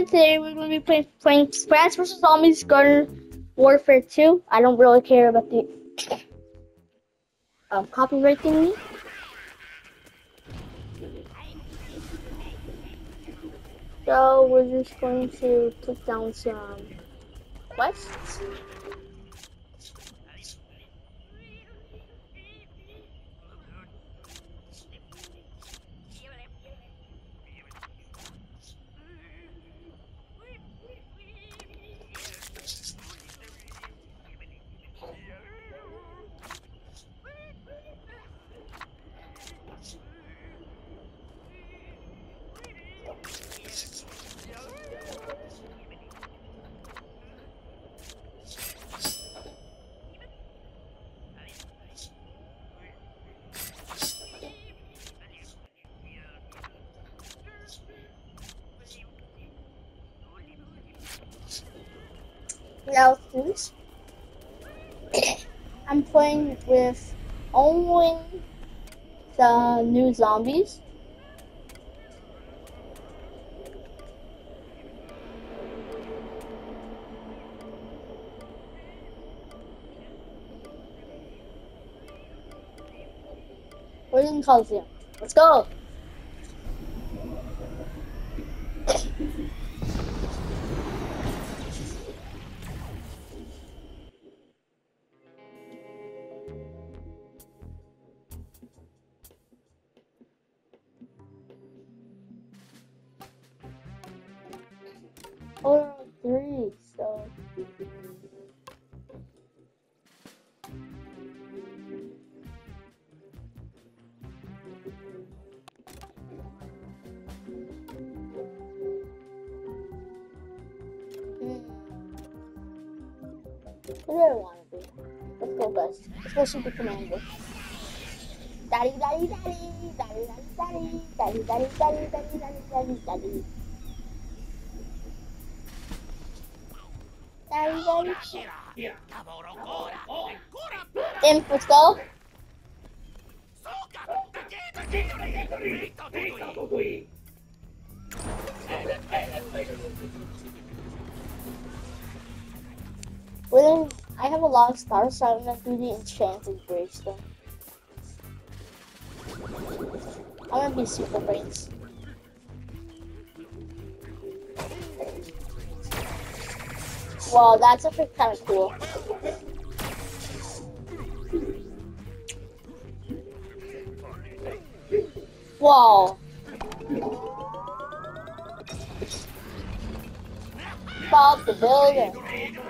everyone. Today we're going to be playing, playing Plants vs. Zombies Garden Warfare 2. I don't really care about the um, copyright thingy. So we're just going to put down some quests. Please. I'm playing with only the new zombies. We're in Coliseum. Let's go! fue súper tremendo. Dari, dari, dari, dari, dari, dari, dari, dari, dari, dari, dari, dari. Dari, dari. Ten puto. Pueden I have a lot of stars, so I'm gonna do the enchanted gravestone. I'm gonna be Super Brainz. Wow, that's actually kind of cool. Wow. Stop the building.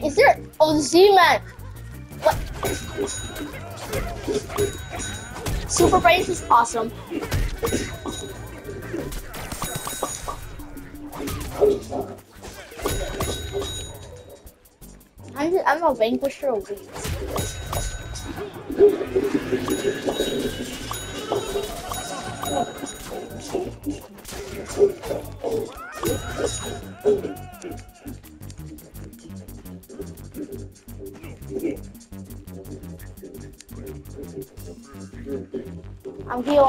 Wait, is there? Oh, the Z-Man. What? Super Brainz is awesome. I'm, I'm a vanquisher of weeds.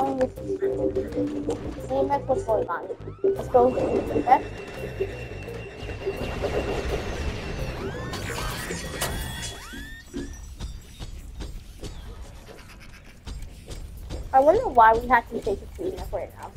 I'm healing with Z-Man before Ivan. Let's go. Okay? I wonder why we have to take a clean up right now.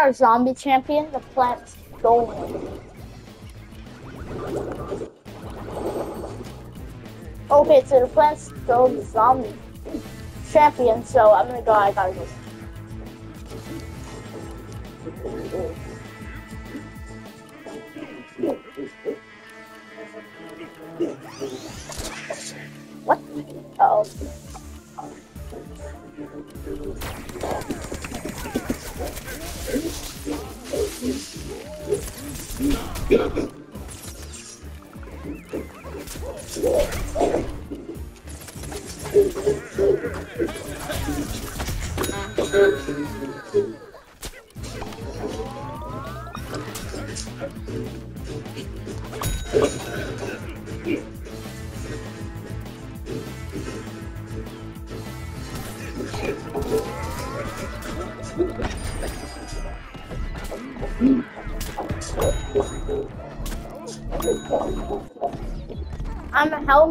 Got a zombie champion, the plant's going. Okay, so the plant's go the zombie champion, so I'm gonna go, I gotta go.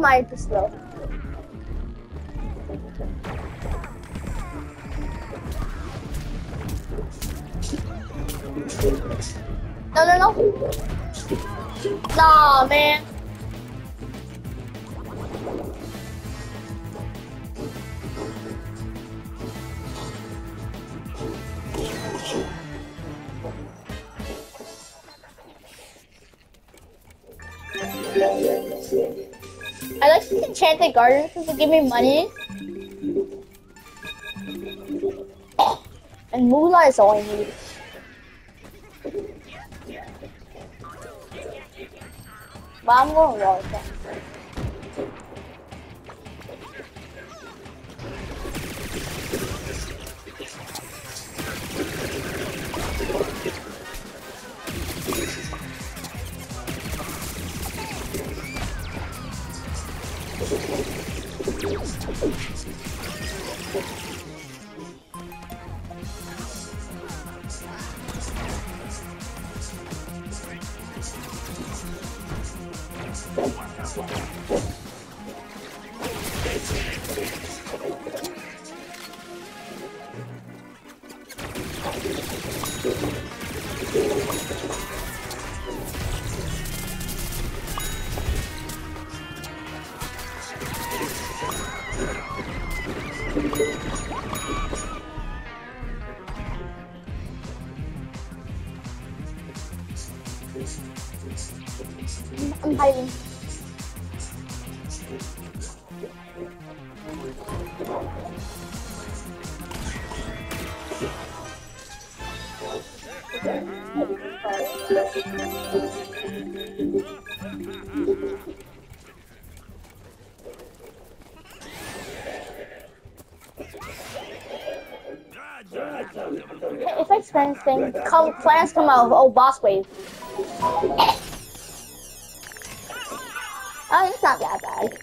Am I? No, no, no. Man. Like the garden because they give me money. And moolah is all I need. But I'm to roll thing, come plans come out. Oh, boss wave. Oh, it's not that bad.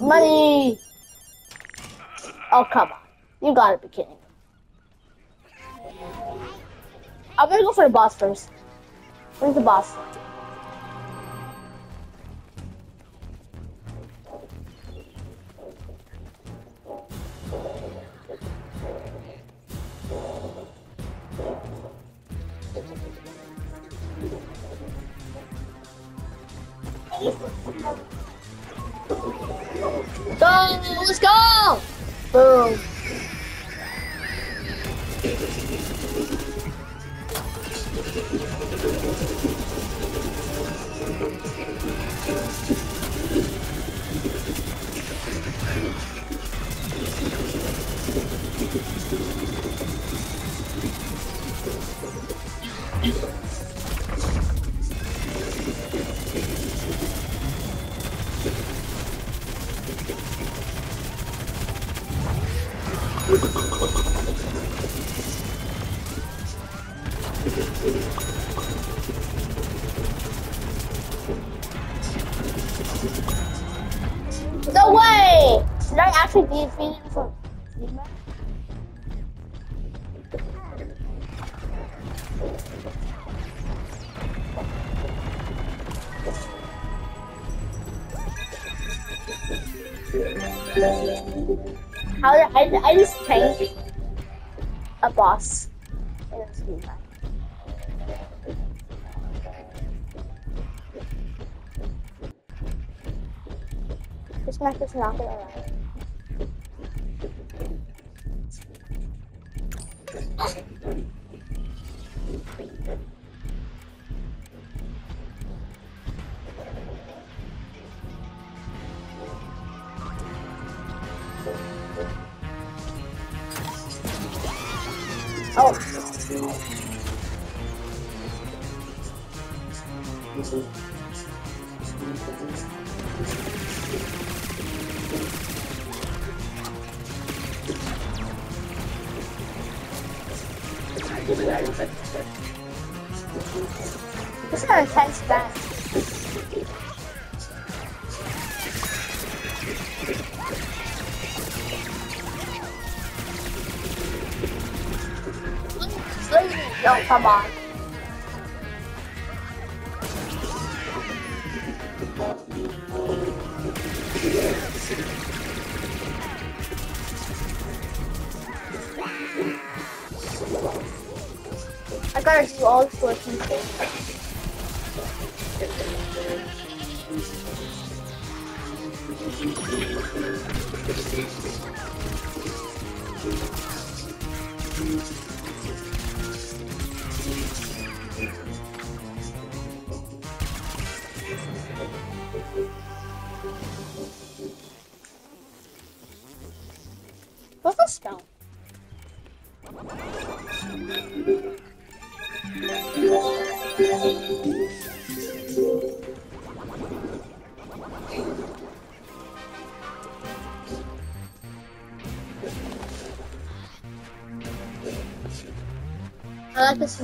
Money. Oh, come on. You gotta be kidding. I'm gonna go for the boss first. Where's the boss? Go! Let's go! Boom. How I, I just tanked a boss in a. This map is not gonna. Oh. Gotta do all and things. What's the spell? I like this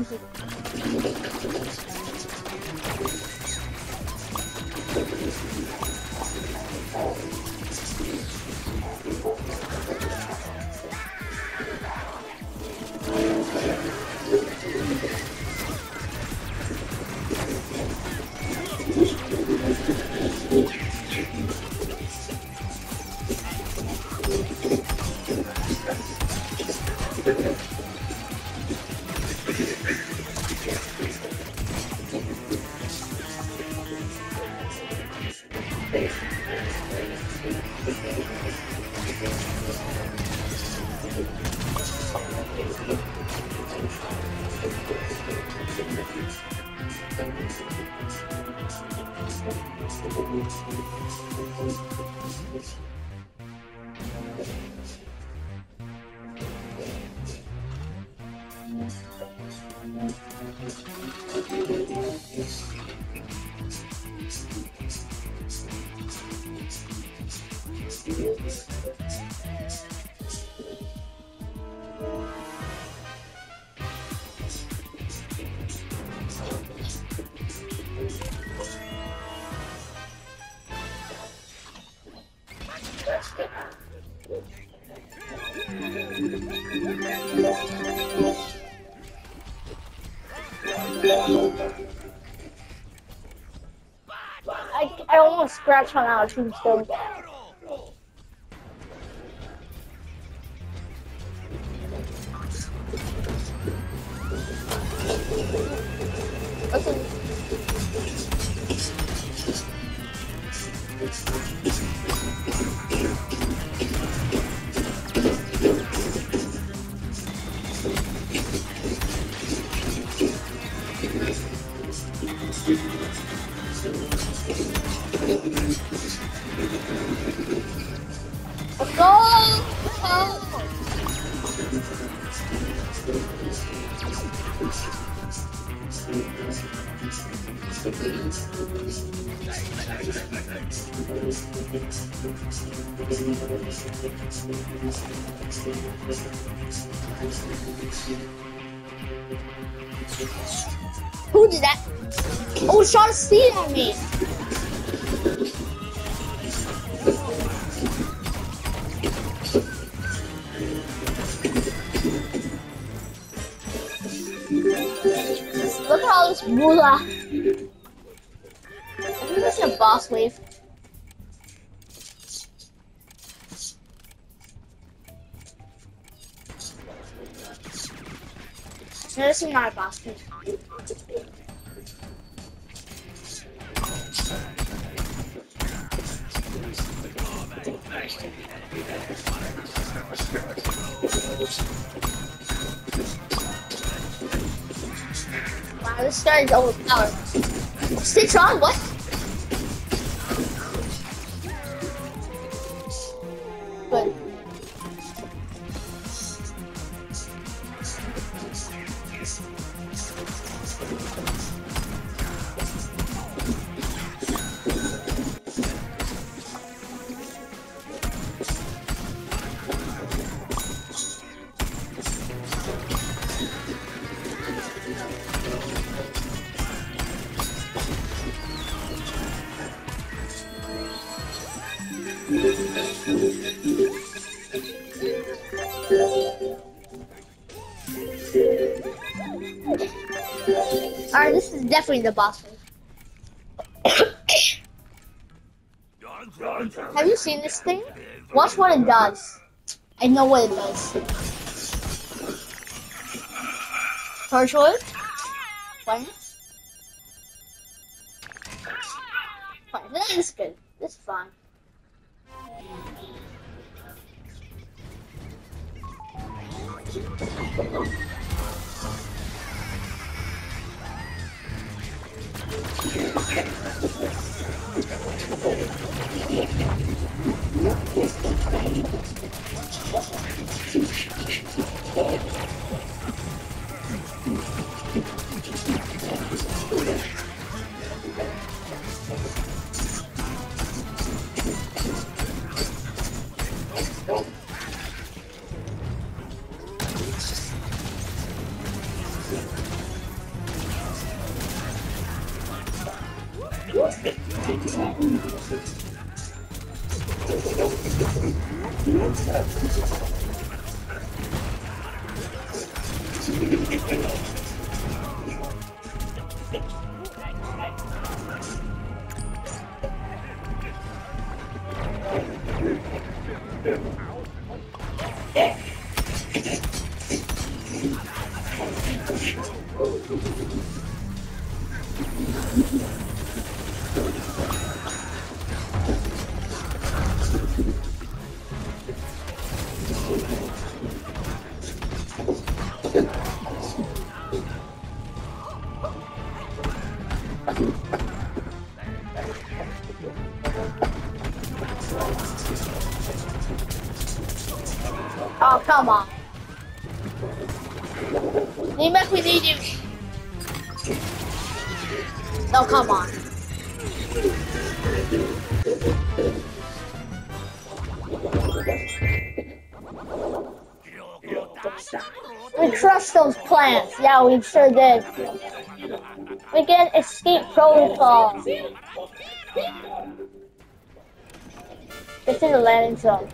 almost scratched on our tombstone. Okay. Mula. I think this is a boss wave. No, this is not a boss wave. Oh, this guy is overpowered. Stitch on, what? Alright, this is definitely the boss. Have you seen this thing? Watch what it does. I know what it does. Torchwood? Fine. Fine, this is good. This is fine. Oh, those plants. Yeah, we sure did. We get escape protocol. It's in the landing zone.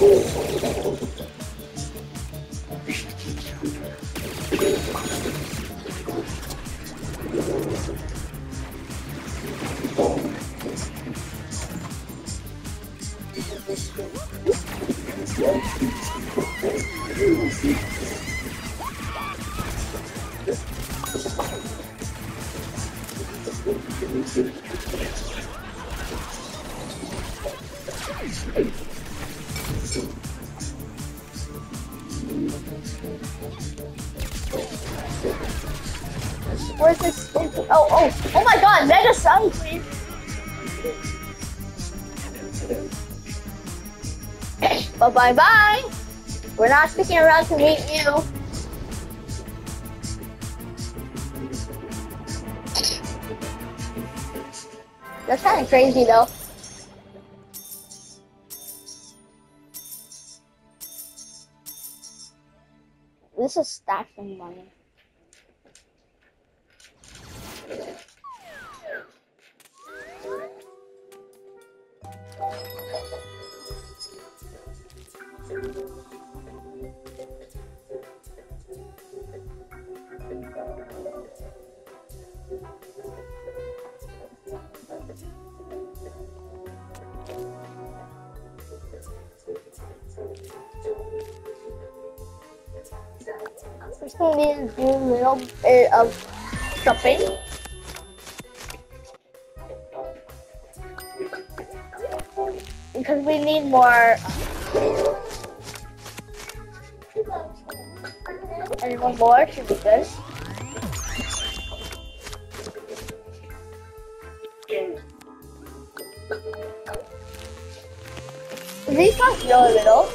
Oh, my God. Where's this? Oh, oh, oh my god, Mega Sun, please. But bye bye. We're not sticking around to meet you. That's kind of crazy though. This is stacking money. We need to do a little bit of shopping. Because we need more. And one more should be good. These cost really little.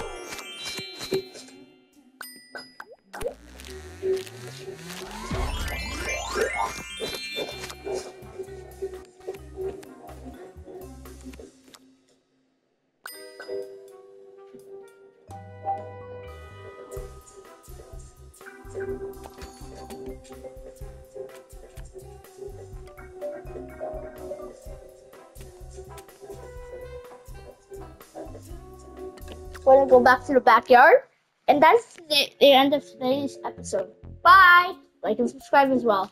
Go back to the backyard. And that's the, the end of today's episode. Bye! Like and subscribe as well.